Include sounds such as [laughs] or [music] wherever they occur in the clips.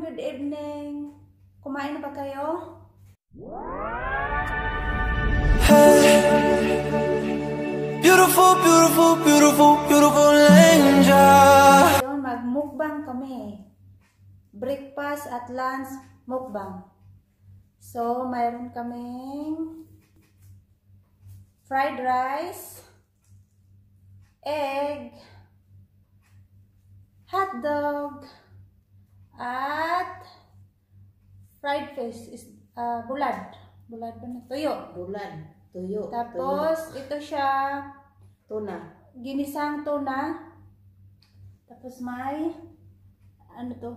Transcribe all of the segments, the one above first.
good evening. Kumain na ba kayo? Beautiful, beautiful, beautiful, beautiful angel. Ngayon, mag-mukbang kami. Breakfast at lunch, mukbang. So, mayroon kaming fried rice, egg, hot dog, at fried fish, is, ah, bulad. Bulad ba na? Tuyo. Bulan, tuyo, Tapos, ito siya, tuyo, tuna. ginisang tuna. Tapos may ano to?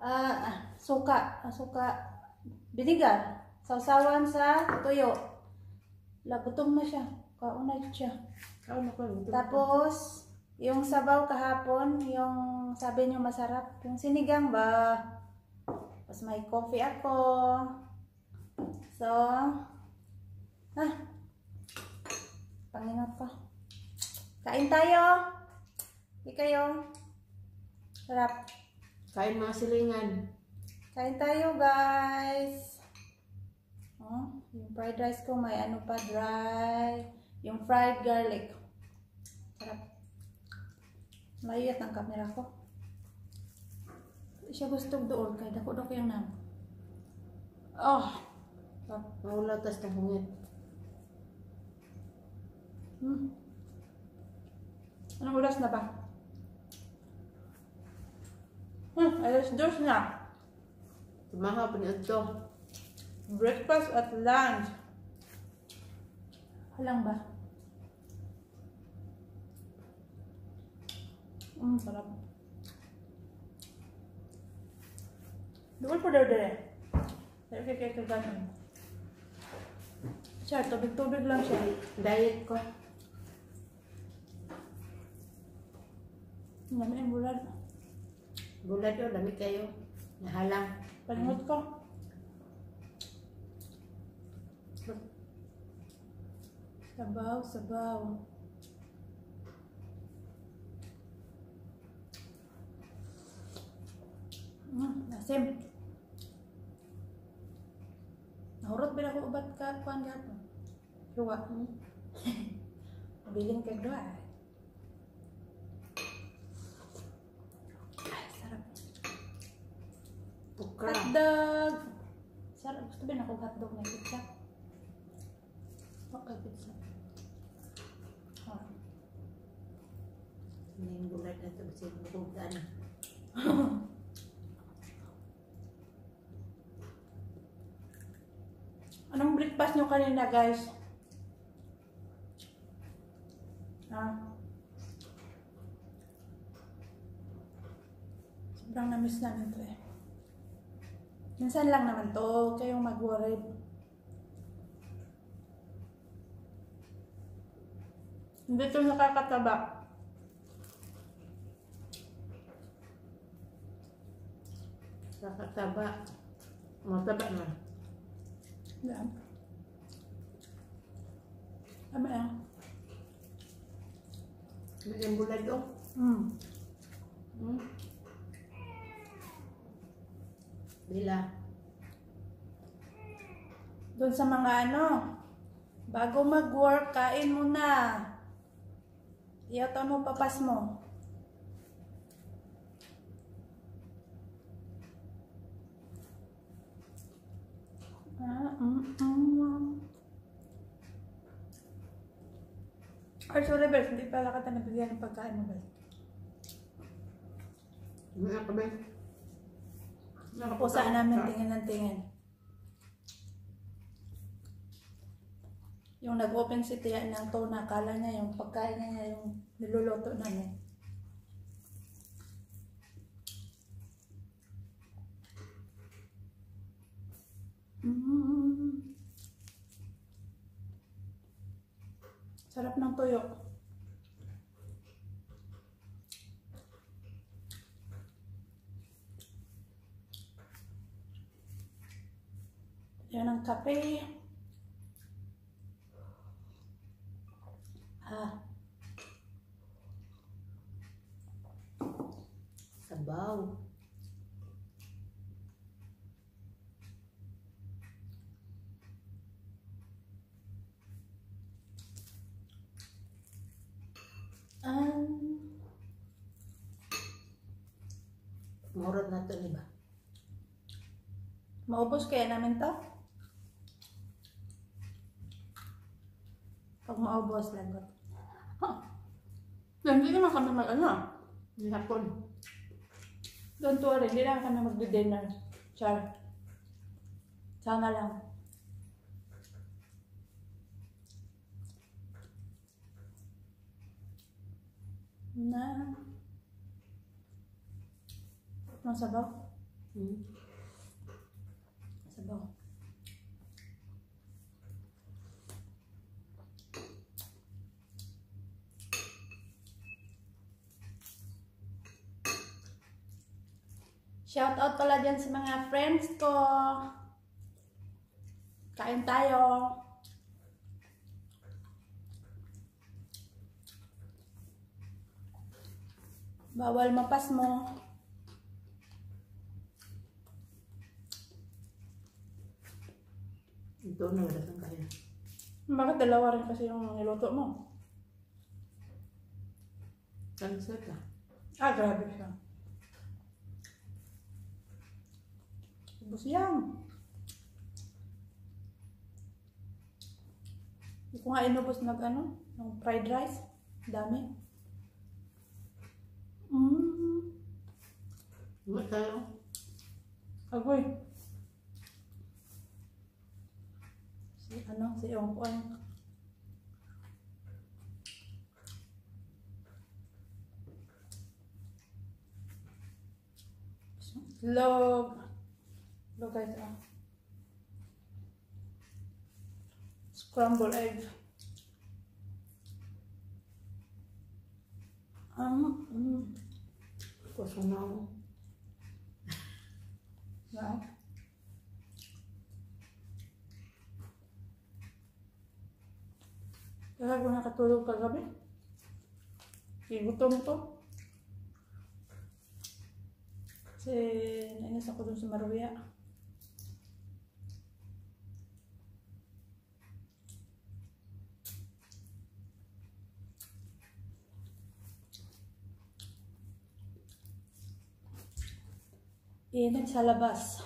Ah, ah, suka, ah, suka. Binigar. Sausawan sa tuyo. Lagutom na siya. Kaunay siya. Kau na ko. Tapos, yung sabaw kahapon, yung sabi niyo masarap, yung sinigang ba? Tapos may coffee ako. So, ah, pangingat pa. Kain tayo. Di kayo. Sarap. Kain mga silingan. Kain tayo, guys. Oh, yung fried rice ko may ano pa, dry. Yung fried garlic. Sarap. Layat ang camera ko. Siya gusto doon kay dako dako yung nam. Oh. Sarap. Maulaw tas ng hungit. Hmm. Anong oras na ba? Hmm, alas dos na. Tumaha pa ni Adto. Breakfast at lunch. Halang ba? Mm, sarap. Doon po daw dire. Sabi kay kay kaganon. Siya, tubig-tubig lang siya. Diet ko. Ang dami ang bulad. Bulad yun, dami kayo. Nahalang. Palingot ko. Sabaw, sabaw. Mm, nasim. Nahurot ba ako ubat ka kuan gapon? Luwa. [laughs] Mm. Mabiling kag duwa. Ay, sarap. Tukra. Hotdog! Sarap. Gusto ba na akong hotdog na pizza? Okay, pizza. Ah. Hindi yung bulad na ito. Kasi bukugtan. Anong breakfast nyo kanina, guys? Ah. Sobrang na-miss namin to eh. Minsan lang naman to. Huwag kayong mag-worried. Hindi to nakakataba. Nakataba. Mataba na. Tama yan. May yung bulad oh. Mm. Hmm? Bila. Doon sa mga ano, bago mag-work, kain muna. Iyata mo papas mo. Ah, mm, mm. Ay, sorry, Bel. Hindi pala kita nabigyan ng pagkain mo, Bel. May ako ba? Pusa namin tingin ng tingin. Yung nag-open si Tia ng tuna, kala niya yung pagkain niya yung niluluto namin. Mm. Sarap ng tuyo. Yan ang kape. Ah, sabaw. Um, Murag na to, di ba? maubos kaya namin to? Pag maubos, lagot. Huh. Hindi naman kami mag ano. Ni hapon. Don't worry, hindi lang kami magdi-dinner. Char. Sana lang. Na. Ang sabaw? Hmm. Sabaw. Shout out pala dyan sa mga friends ko. Kain tayo. Bawal mapas mo. Ito na wala kang kaya. Bakit dalawa rin kasi yung niluto mo? Cancer ka. Ah, grabe siya. Ubus yan. Hindi ko nga inubos nag ano, ng fried rice. Dami. Mmm. Ano tayo? Agoy. Si ano, si Ong Kuan. Log. Log guys, ah. Scrambled egg. Um, mm. Kusong na ako. Wow. Kaya ako nakatulog kagabi. Igutom ko. Kasi nainis ako dun sa Maruya. Init sa labas.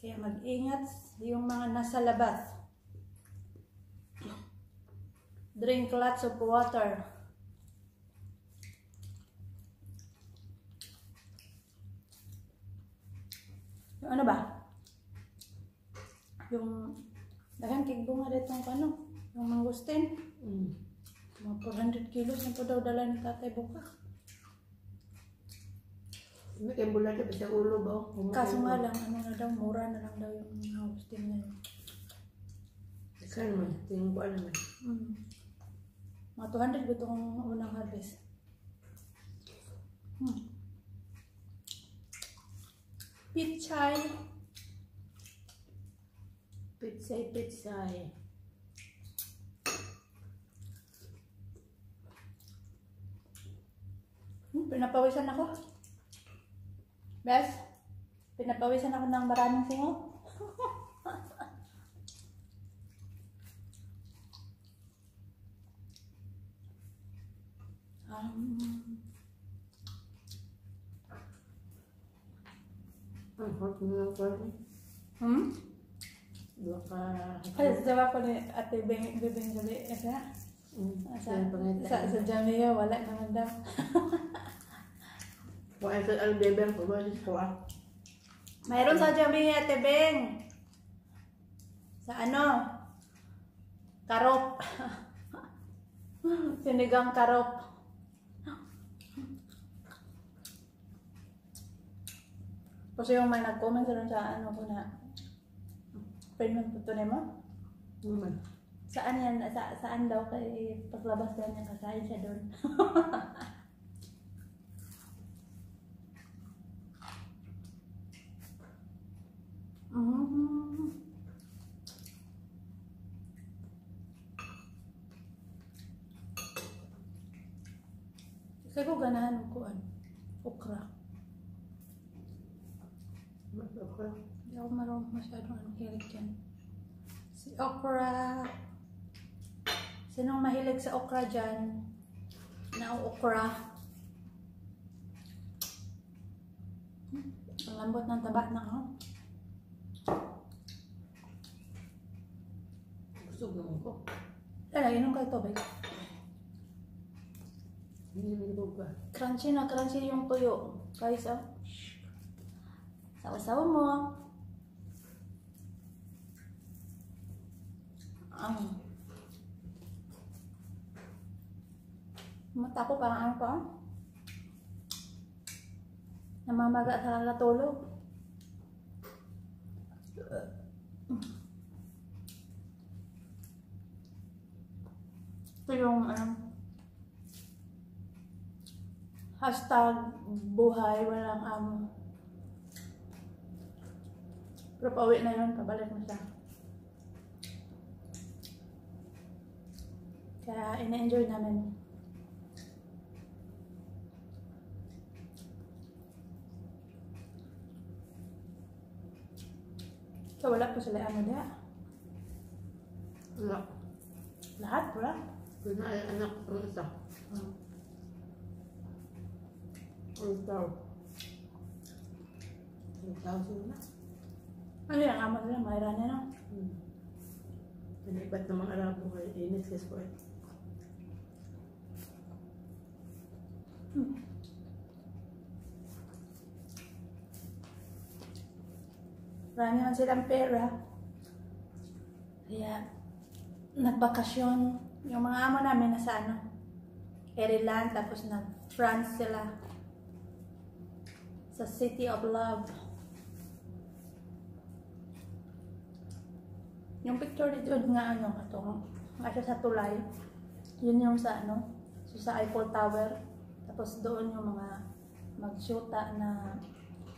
Kaya mag-ingat yung mga nasa labas. Drink lots of water. Yung ano ba? Yung dahan kig bunga dito ang ano? Yung mangustin. Hmm. Mga 400 kilos na po daw dala ni Tatay Buka. May kay bulan na sa ulo ba? Kaso nga lang, ano na daw, mura na lang daw yung mangustin na yun. Saan man? Tingin ko alam man. Mm. Mga 200 ba itong unang harvest? Hmm. Pichay. Pitsay, pitsay. Hmm, pinapawisan ako. Bes, pinapawisan ako ng maraming singo. um, Ang hot na lang ko. hmm? Dua ka. Ay, sabi ko ni Ate Beng, Beng Gali, asa? Hmm. Sa, Saan pangita? sa, sa Jamaica, wala naman daw. [laughs] Kung ay sa albeber ko ba? Ko ah. Mayroon sa Jamaica, Ate Beng. Sa ano? Karop. [laughs] Sinigang karop. Kasi yung may nag-comment sa sa ano ko na payment po to mo? Naman. Saan yan? Sa, saan daw kay paglabas daw niya kasahin siya doon? [laughs] mm Kasi ko ganahan ko ano, okra. Okra. Hindi ako marunong masyadong ang hilig dyan. Si okra. Sinong mahilig sa okra dyan? Na okra. Hmm, Ang lambot ng taba na oh. Busog naman ko. Tara, inom kayo tubig. Hindi naman ba? Crunchy na crunchy yung tuyo. Guys, oh. Sawa-sawa mo. Ang. Mata ko parang ano pa. Namamaga talaga tulog. Ito yung ano, hashtag buhay walang amo. Pero pauwi na yun, pabalik na siya. Kaya ina-enjoy namin. So wala po sila ano diya. Wala. Lahat wala. Na ay anak ang isa. Tao. Ang tao sila na. Ano yung amo nila? Mayra niya no? Hmm. Nanibat ng mga Arabo kay Ines kasi po eh. Marami naman silang pera. Kaya, nagbakasyon. Yung mga amo namin nasa ano, Ireland, tapos nag-France sila. Sa City of Love. Yung picture dito nga ano, itong, nga sa tulay. Yun yung sa ano, so sa Eiffel Tower. Tapos doon yung mga mag-shoota na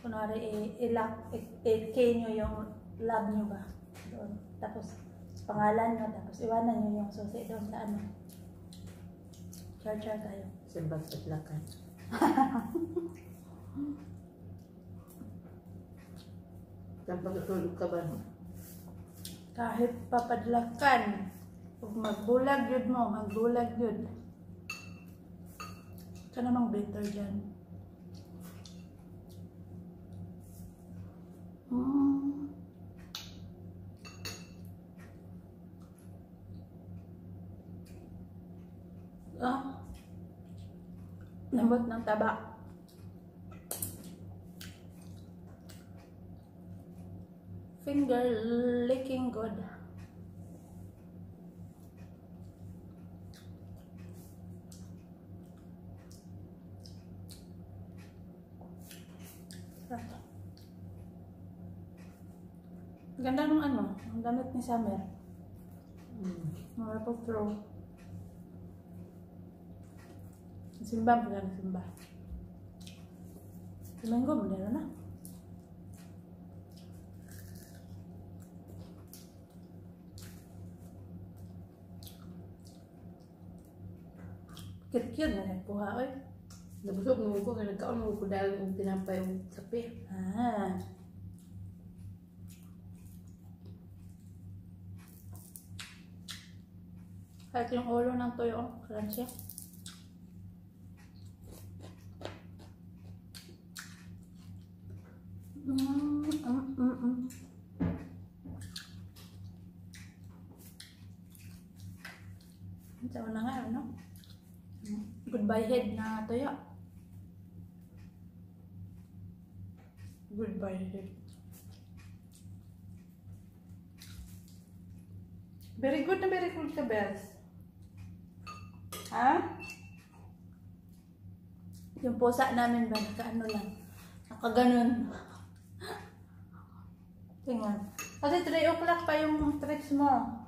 kunwari i- i-lock, i- i-K nyo yung love nyo ba. Doon. Tapos pangalan nyo, tapos iwanan nyo yung susi doon sa ano. Char-char kayo. Simbag sa plakan. Saan [laughs] pagkatulog ka ba? Kahit papadlakan, pag magbulag yun mo, magbulag yun. Ka namang better dyan. Mm. Ah. Lambot ng taba. Finger licking good. Ni Summer. Hmm. Mga Apple Pro. Simba, maganda simba. Domingo, meron na. Cute-cute na nagkuha, oy. Nabusog mo ko, nagkaon mo ko dahil yung tinampay yung kape. Ah. Kahit yung ulo ng tuyo, oh, crunchy. Mm, mm, mm, mm. Ito na nga, ano? Goodbye head na tuyo. Goodbye head. Very good na very good ka, Bells. Ha? Yung pusa namin ba, naka-ano lang. Nakaganon. [laughs] Tingnan. Kasi 3 o'clock pa yung tricks mo.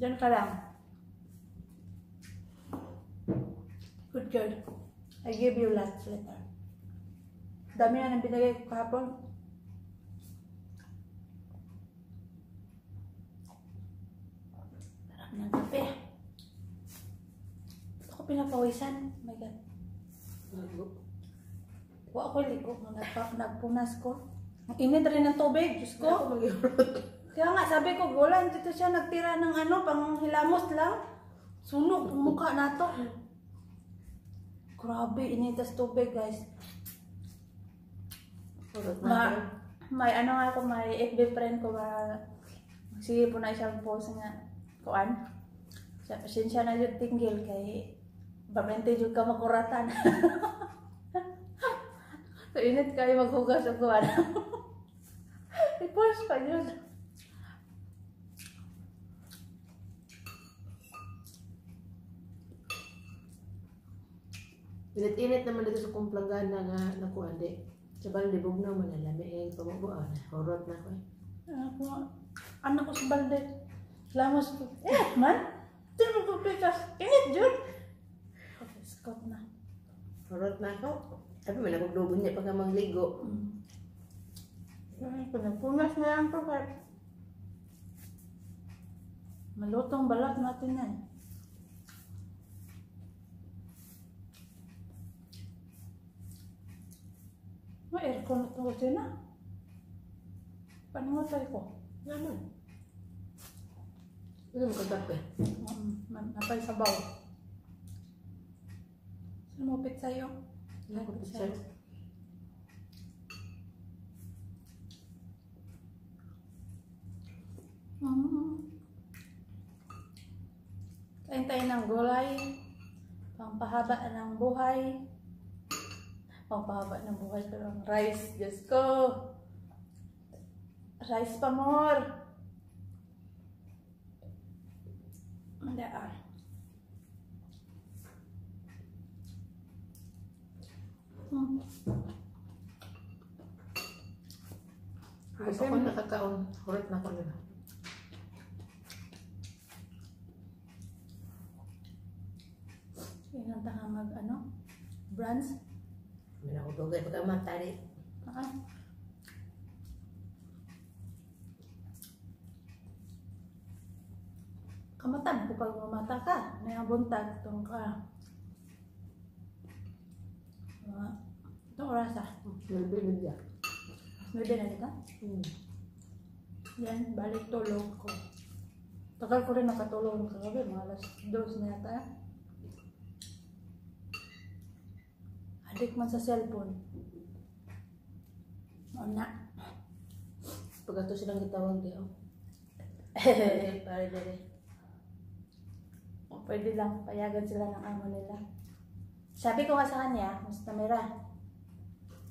Diyan ka lang. Good girl. I give you last letter. Dami na nang binigay ko kahapon. Sarap ng kape. Pinapawisan. Oh my God. Wa ko liko nga nagpa- nagpunas ko. Ang init rin ng tubig, Diyos ko. Kaya nga, sabi ko, gulan, dito siya nagtira ng ano, pang hilamos lang. Sunog ang mukha nato. Grabe, initas tubig, guys. Na Ma, may ano nga ako, may FB friend ko ba, sige po na isang post nga, kuan. Pasensya na yung tinggil kay Babente yung ka makuratan. [laughs] so, init kayo maghugas o kuan. I-post pa yun. Init-init naman dito sa kumplangana nga nakuha di. Sa balibog na man nalami eh pamabuan. Horot na ko. eh. Ako, anak ko sa balde. Lamos ko. Eh, man. Ito mo ko pikas. Init dyan. Scott na. Horot na ako. Sabi man nagugdugon niya pagka mangligo. Ay, pinagpunas na lang. Kaya... Malutong balat natin na to din na. Paano mo tayo ko? Naman. Ano mo kagape? Um, napay sabaw. Sumupit sa'yo. Ako pizza. Mm. Kain tayo ng gulay. Pampahaba ng buhay. Pampahaba ng buhay ko ng rice. Diyos ko. Rice pa more. Hindi ah. Hmm. Gusto ko nakakaon. Horot na ko nila. Inanta nga mag ano? Brands? May nakudugay pagka matari. Ah. Kamatan ko pag mamata ka. May ang buntag itong ka. Uh, itong oras ah. Nalbilid niya. Pwede na dito. Hmm. Yan, balik tulog ko. Tagal ko rin nakatulog kagabi. Mga alas dos na yata. Adik man sa cellphone. O na. Pagka to silang gitawag di. [laughs] Pare pare pwede lang, payagan sila ng amo nila. Sabi ko nga sa kanya, Mas Tamira,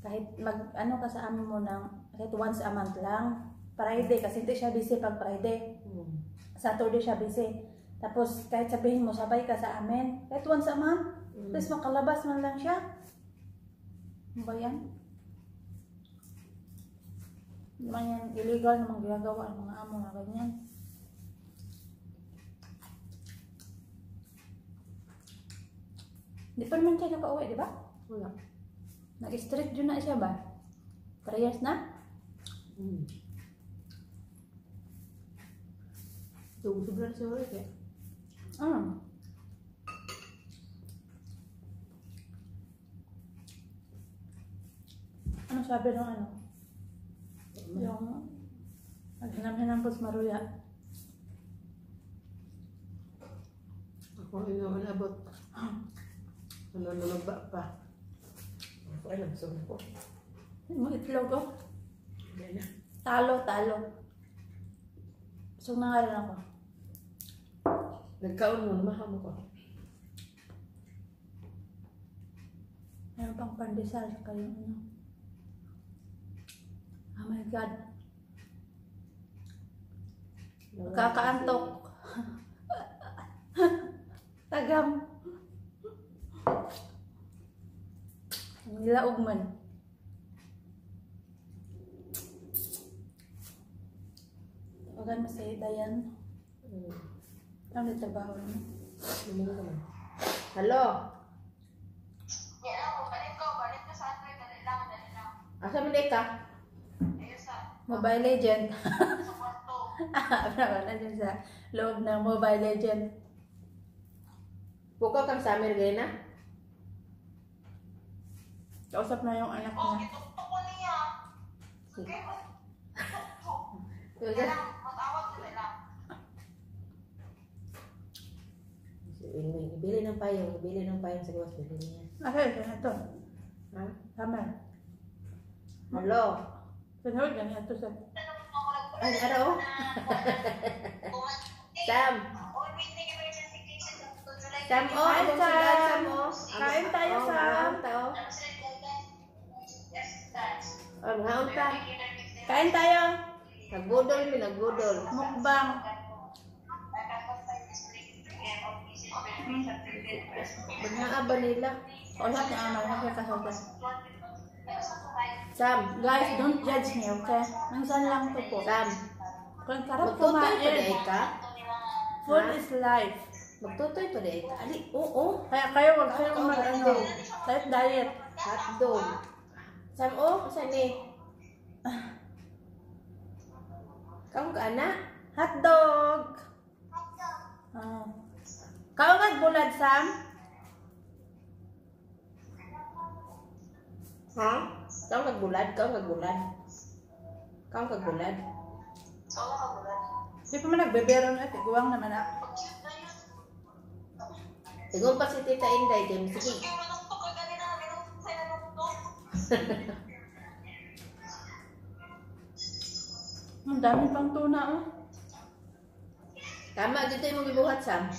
kahit mag, ano ka sa amo mo ng, kahit once a month lang, Friday, kasi hindi siya busy pag Friday. Hmm. Saturday siya busy. Tapos, kahit sabihin mo, sabay ka sa amin, kahit once a month, Mm. tapos makalabas man lang siya. Ano ba yan? Hindi man yan illegal namang ginagawa ng mga amo na ganyan. Di pa naman siya nakauwi, di ba? Wala. Nag-street yun na siya ba? 3 years na? Hmm. Tubo sobra sa oras eh. Ah. Ano sabi ng ano? Yung naghanap-hanap po sa Maruya. Ako ay naman abot. [laughs] Ano nalaba pa. Ako alam sa ko. Yung itlog na. Talo, talo. So na nga rin ako. Nagkaon mo, maham ko. Meron pang pandesal sa kayo ano. Oh my God. Kakaantok. [laughs] Tagam. Nilaog man. Tawagan mo si Dayan. Hmm. Ano yung trabaho naman. Hello? Ya, ako, balik ko, balik ko sa Android, dali lang, dali lang. Asa man ka? Sa, Mobile Legend. sa kwarto. [laughs] Wala dyan sa loob ng Mobile Legend. Buka kang summer gaya na? Kausap na yung anak Oh, niya. ituktok ko niya. Yung Kaya lang, matawag sila lang. Ng payong, bili ng payong sa gawas, bili niya. Okay, ganito. Ha? Tama. Hello? Sunod, ganito sa... Ay, ano? Sam! To Sam, oh! Sam. sugat, Sam, oh! Kain tayo, Oh, Sam. ngaon ta, oh. Yes, that's. Oh, ngaon ta. Kain tayo. Nagbudol mi, nagbudol. Mukbang. Bagnaa ba nila? Kausap niya ama. Nakakasagot. Sam! Guys, don't judge me, okay? Minsan lang to po. Sam! Kung Magtutoy pa di kumain, ka? food is life. Magtutoy pa ka? Ali, oo. Kaya kayo, huwag kayong mag, ano, diet diet. Hotdog. Sam, oh, saan ni? Kamu ka anak? Hotdog! Ah. Kau magbulad, Sam? Ha? Kau nagbulad? Kau nagbulad? Kau nagbulad? Di pa man nagbebero na, tiguang naman ah. Siguro pa si Tita Inday, James. Sige. [laughs] Ang dami pang tuna, oh. Tama, dito yung mong gibuhat, Sam.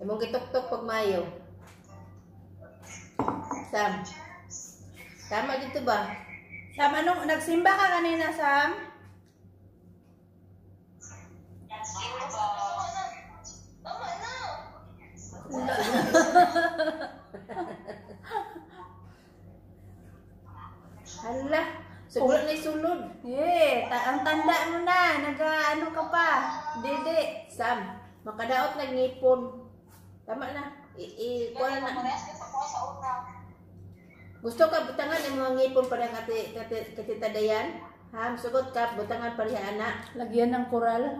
Imong gituktok pag mayo. Sam. Tama dito ba? Sam, anong, nagsimba ka kanina, Sam? Tama na. [laughs] Hala. Siguro na sulod. Eh, ta ang tanda mo na, nag-ano ka pa. Dede. Sam, makadaot na ngipon. Tama na. I, i kuha na. Gusto ka butangan ng mga ngipon para kati kati katita Dayan? Ha, sugot ka butangan pala anak. Lagyan ng koral.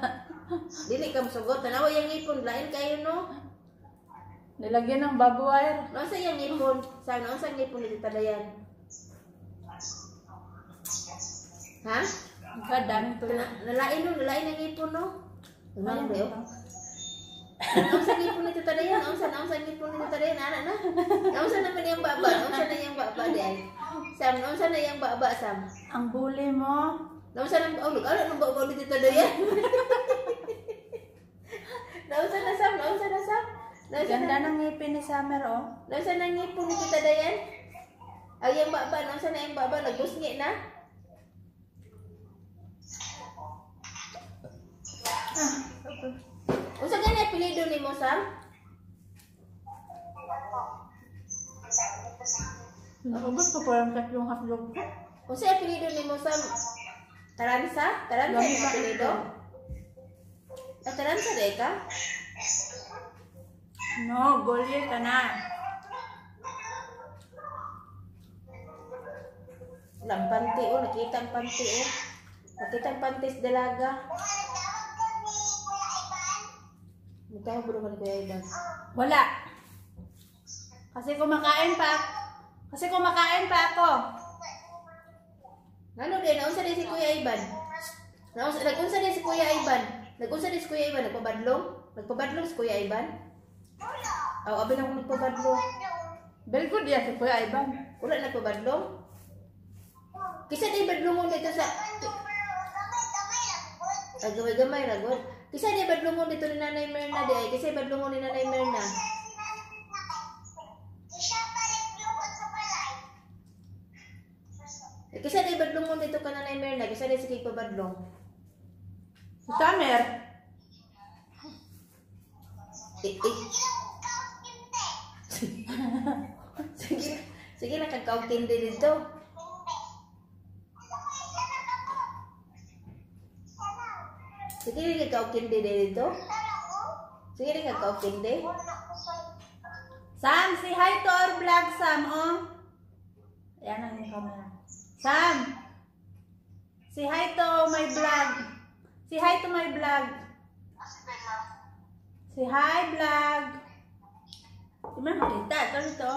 [laughs] Dili ka sugot. Tanawa yung ngipon, lain kayo no. Nilagyan ng barbed wire. Ano sa yung ngipon? Sa ano sa ngipon ni Tita Dayan? Ha? Ang dami to. Na, nalain no, nalain ang ngipon no. Ano ba yun? Ano sa ngipon ni Tita Dayan? Ano sa ano sa ngipon ni Tita Dayan? Anak na? Ano sa naman yung baba? Ano sa na yung baba di Sam, ano sa na yung baba Sam? Ang bully mo. Ano sa na oh, ano nang baba ni Tita Dayan? Nausa na Sam, nausa na Sam. Ganda na. ng ngipin ni Summer, oh. Nausa na ngipon ni Tita Dayan? Ay, yung baba, nausa na yung baba, nagusngi na. Unsa gani apelyido ni mo Sam? Nakabot ko parang tatlong hotdog. Unsa apelyido ni mo Sam? Taransa? Taransa pa apelyido? Ah, Taransa de ka? No, gulye ka na. Lang panty oh, nakita ang panty oh. Nakita ang panties dalaga. Mukha mo ba ni Kuya Idan? Wala. Kasi kumakain pa Kasi kumakain pa ako. Ano din, naunsa din si Kuya Iban? Naunsa, nagunsa din si Kuya Iban? Nagunsa din si Kuya Iban? Nagpabadlong? Nagpabadlong si Kuya Iban? Aw, abi na akong nagpabadlong. Very good yan si Kuya Ivan. Wala nagpabadlong? Kisa di badlongon dito sa... Ay, gamay-gamay, ragod. Kisa di badlongon dito ni Nanay Merna di ay. Kisa badlongon ni Nanay Merna. Eh, Kisa di badlongon dito ka Nanay Merna. Kisa di sige pabadlong. Summer. Eh, eh. [laughs] sige, sige na kagkaugtin din dito. Sige rin ikaw kindi dito. Sige rin ikaw kindi. Sam, si hi to our vlog, Sam, oh. Ayan ang camera. Sam, si hi to my vlog. Si hi to my vlog. Si hi vlog. Di ba makita? Ito nito.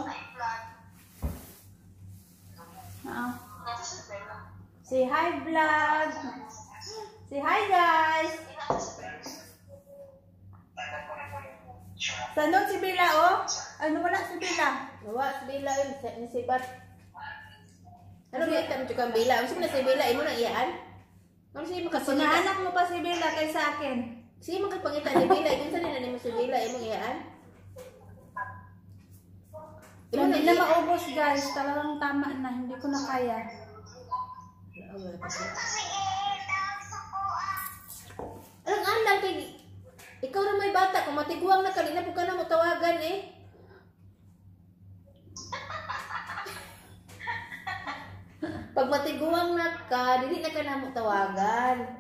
Oo. Si hi vlog. Say hi guys. Sandon si Bila oh? Ano wala si Bila? Nawa, si Bila yun, ni si Bat. Ano ba ito? Ito kang Bila. Ano na si Bila? Imo na iyaan? Ano siya makapangita? Sinaanak mo pa si Bila kaysa akin. Siya makapangita ni Bila. Ito sa nila ni mo si Bila. Imo iyaan? Imo na iyaan? maubos guys. Talagang tama na. Hindi ko na kaya. Anong andal kay ikaw na may bata, kung matiguang na kanina po ka na mo tawagan eh. [laughs] Pag matiguang na ka, dili na ka na mo tawagan.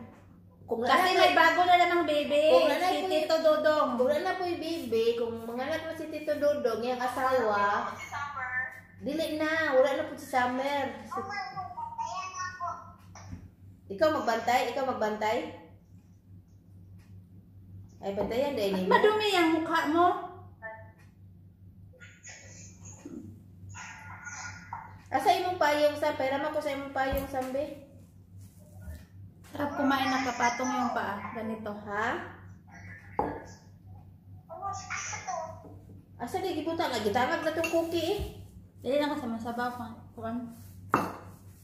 Kung Kasi anak may bago na lang ng baby. Kung nanay Si Tito Dodong. Kung na po yung baby, kung manganak na si Tito Dodong, yung asawa, dili na, wala na po si Summer. Si- ikaw magbantay? Ikaw magbantay? Ay, bantayan din mo. Madumi ang mukha mo. Asa imong payong sa pera ko sa imong payong sambe? Sarap kumain ng kapatong yung paa. Ganito. Ha? Asa di gibuta nga gitangag na tong cookie eh. Dili na ka sa masabaw pa. Kuan.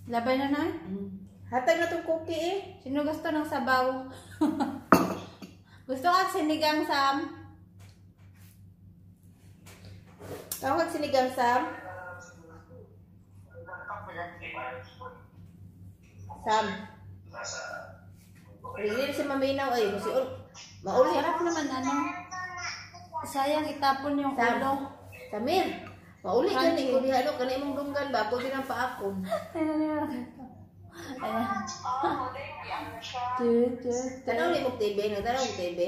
Labay na na. Hatag na tong cookie eh. Sino gusto ng sabaw? [laughs] gusto ka sinigang Sam? Tawag sinigang Sam. Sam. Really si Maminaw ay kasi ul mauli. Sarap naman ano. Sayang itapon yung Sam. ulo. Samir. Mauli ka ni kung diha no kanay imong dunggan ba pwede nang paakon. [laughs] Ayan, ayan. Ayan. Tut, tut, Tanaw ni mong TV, nagtanaw mong TV.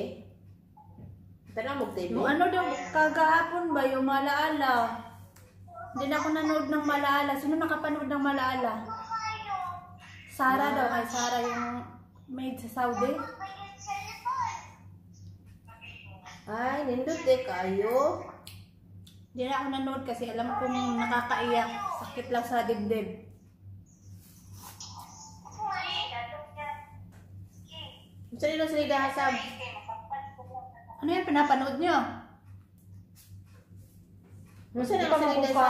Tanaw mong TV. Yung ano daw, kagahapon ba, yung malaala. Hindi na ako nanood ng malaala. Sino nakapanood ng malaala? Sara daw, ay Sara yung maid sa Saudi. Ay, nindot eh kayo. Hindi na ako nanood kasi alam kong nakakaiyak. Sakit lang sa dibdib. Gusto nila sila dahasab. Ano yan, pinapanood nyo? Gusto na pa masalida sa...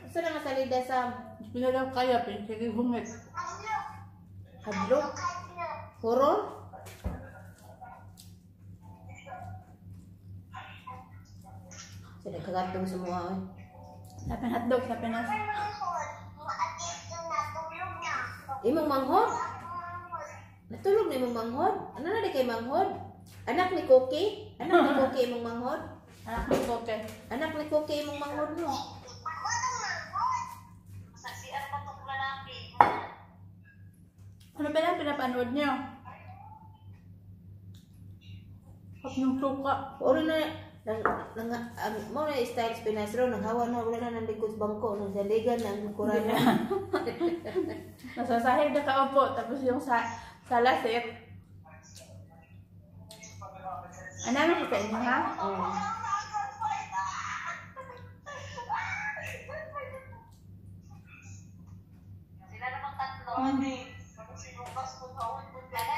Gusto na masalida sa... Hindi na daw kaya, sige humit. Hadlok. Huro. Sila kagatong sa mga eh. Sa pinatdog, sa pinas. Imong manghod? Natulog na imong manghod? Ano na di kay manghod? Anak ni Cookie? Anak ni Cookie imong manghod? Anak ng koke. Anak ni Cookie imong manghod no? Ano ba yan pinapanood nyo? Hap yung suka. Oro na nang nang ang mo na style Pinas raw nanghawa na wala na nang likod bangko nang saligan ng kurana. Nasa sahig na [laughs] kaupo, tapos yung sa,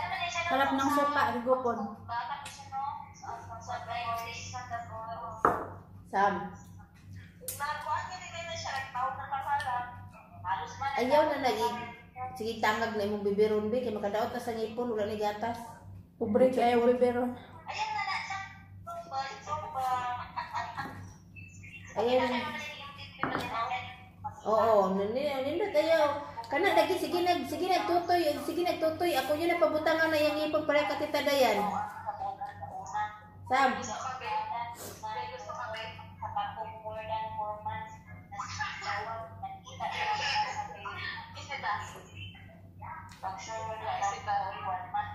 naman eh siya no? Sarap ng sopa, rigopon. Sam. Ayaw na lagi. Sige tangag na imong bibiron bi kay makadaot na sa ngipon wala ni gatas. Pobre kayo, bibero. Ayan na na siya. Sopa, sopa. Ayaw na. Oo, nini nindot ayaw. Kana lagi sige nag sige nagtutoy, sige nagtutoy. Ako yun ang pabutangan na yung ngipon para katita dayan. Sam.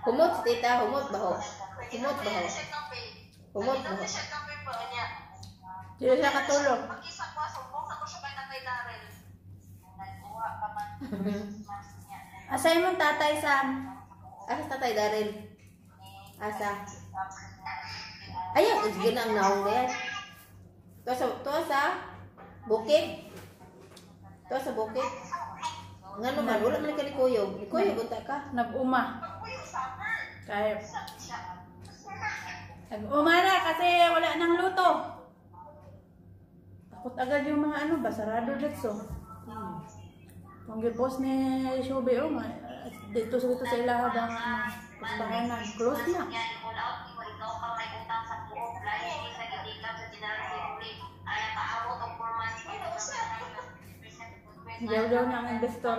Humot tita, humot baho. Humot baho. Humot baho. Sino siya katulog? [laughs] Asay mong tatay, Sam? Asa tatay Daryl? Asa? Ayaw, sige na ang naong na yan. To sa, to sa bukid. To sa bukid. Nga naman, wala man ka ni Kuyog. Ni Kuyog, unta ka. Nag-uma. Kaya, nag-uma na kasi wala nang luto. Takot agad yung mga ano ba, sarado dito. Kung gipos ni Shubi, oh, ma- dito sa dito sa ilaha bang ano, pustahanan, close na. Jaw-jaw na ang investor.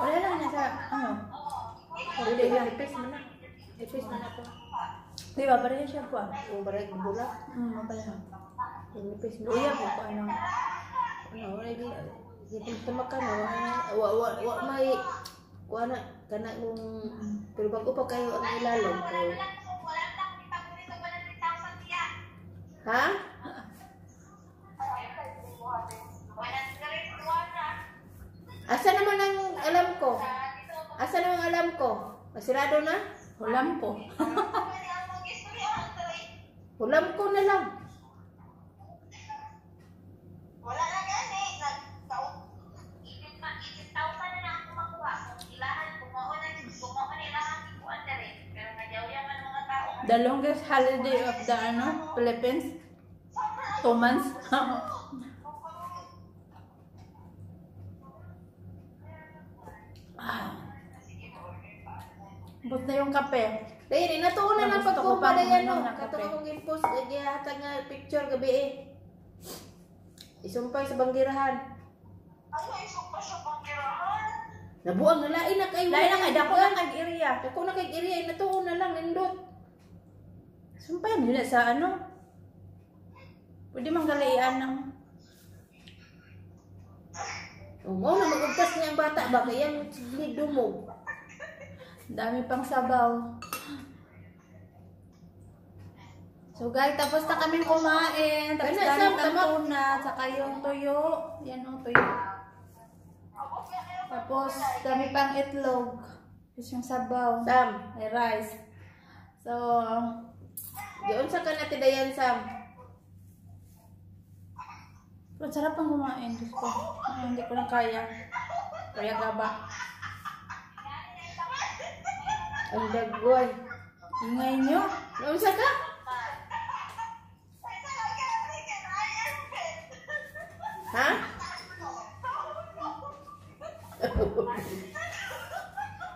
Wala lang niya sa, ano, Hindi lang, ipis mo na. Ipis mo na to. di ba, pareho siya po ah. Yung barag bula. Hmm. Yung ipis mo. Po ano. Wala. Hindi tumakan na. Wa, wa, wa, may, wa na, kana kung, pero bago pa kayo ang ilalim. Kayo. Ha? Asa naman ang alam ko? Asa naman ang alam ko? Masirado na? Hulam ko. Hulam ko na lang. Wala na gani. Nagtaon. Itin pa, itin taon pa na lang ako makuha. Kung ilahan, kumaon na, kumaon na ilahan, ikuan na rin. Pero nagyaw-yaman mga tao. The longest holiday of the, ano, Philippines. Two months. [laughs] ah. But na yung kape. Dahil, natuunan na ko pagkumpa pa na yan, no? Katong akong gipost, gihatag nga picture gabi eh. Isumpay sa banggirahan. Ano, isok pa siya pang kirahan? Nabuang na lain na kayo. Lain na kay dako lang kay area. Dako na kay area, natuon na lang, nindot. Sumpay mo na sa ano. Pwede manggalian ng Umaw na magugtas niya ang bata ba? Kaya yung sigli dumog. dami pang sabaw. So guys, tapos na kami kumain. Tapos Ano, pang tama? tuna, saka yung tuyo. Yan o, tuyo. Tapos, dami pang itlog. Tapos yung sabaw. Sam, May rice. So, diyon sa ka natin dayan, Sam. pero sarap pang kumain. Diyos ko. Ay, hindi ko na kaya. Kaya gaba. Ang dagway. Ingay nyo. Naunsa ka? Ha? [laughs]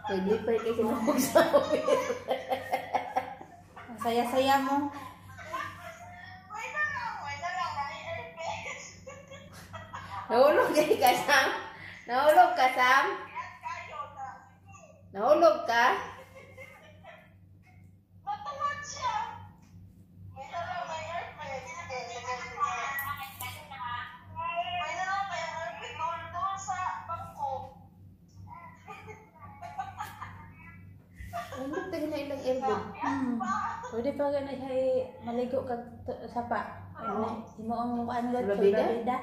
Naglipay kasi nabog sa amin. Ang saya-saya mo. Nahulog kayo ka, Sam? Nahulog ka, Sam? Nahulog ka? Nahulog airgun. Hmm. Pwede pa gana siya maligo kag sapa. Ano, di mo ang ano lang Sulabida? sulabida.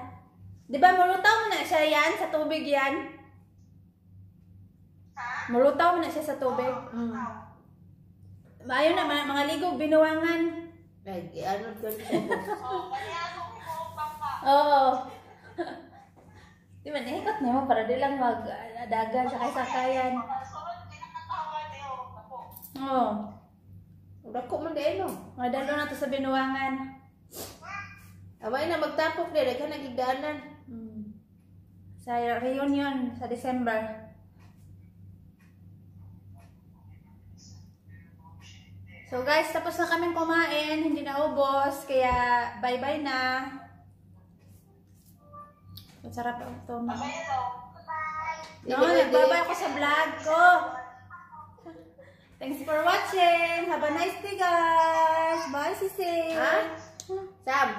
Di ba mulutaw mo na siya yan sa tubig yan? Mulutaw mo na siya sa tubig. Hmm. Maayo na mga, mga ligog binuwangan. Ay, ano ko. [laughs] Oo. [laughs] di ba nahikot na mo para di lang mag-dagan sa kaysakayan. Oo. Dako man din, no? Mga dalo na to sa binuwangan. Amay na magtapok din, ka nagigdanan. Hmm. Sa reunion sa December. So guys, tapos na kaming kumain, hindi na ubos, kaya bye-bye na. Masarap ito. No, no nagbabay ako sa vlog ko. Thanks for watching. Have a nice day, guys. Bye, Sisi. Ha? Sam,